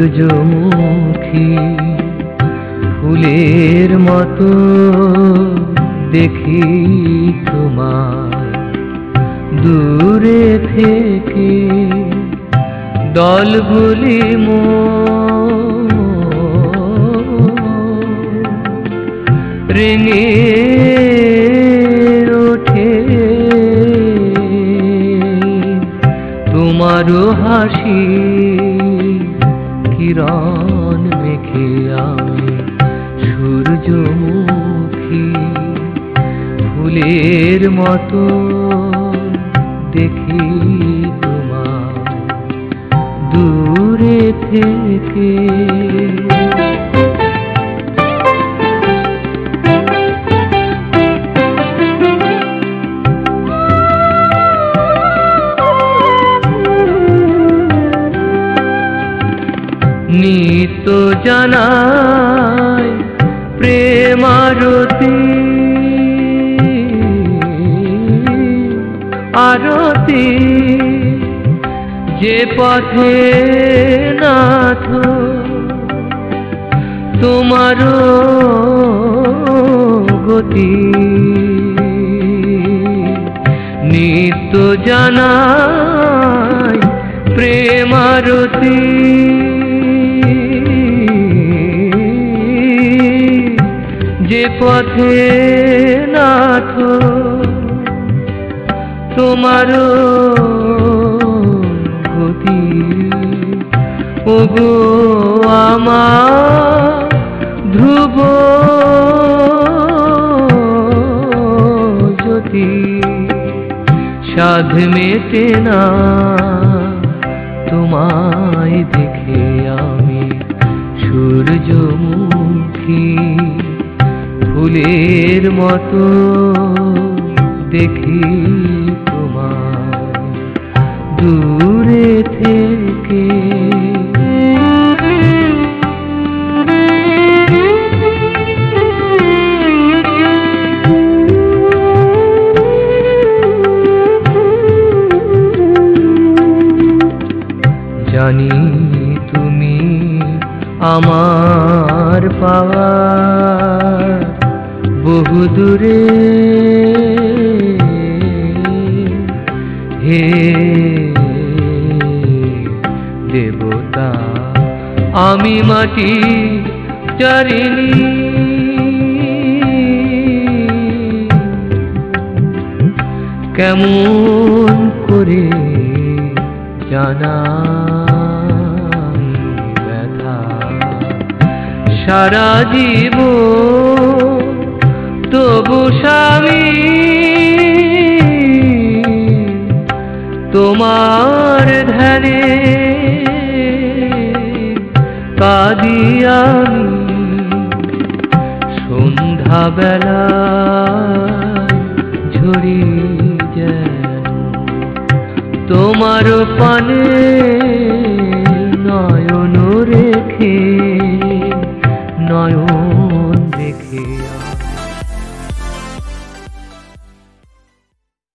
সূর্যমুখী ফুলের মতো দেখি তোমার দূরে থেকে দলগুলি মো রেঙে ওঠে। তোমারও হাসি কিরণ মেখে আমি সূর্যমুখী। ফুলের মতো দেখি তোমার দূরে থেকে নিত্য জানায় প্রেমারতি আরতি। যে পথে নাথ তোমারও গতি। নিত্য জানায় প্রেমারতি যে পথে নাথ তোমারও গতি। ওগো আমার ধ্রুব জ্যোতি, সাধ মেটে না তোমায় দেখে আমি সূর্যমুখী ফুলের মতো দেখি তোমার দূরে থেকে জানি তুমি আমার পাওয়া দূরে হে দেবতা আমি মাটি চারিনি। কেমন করে জানা ব্যথা? সারা জীব তবু স্বামী তোমার ধ্যানে কাঁদি আমি সন্ধ্যা বেলা ঝরি যেন তোমার পানে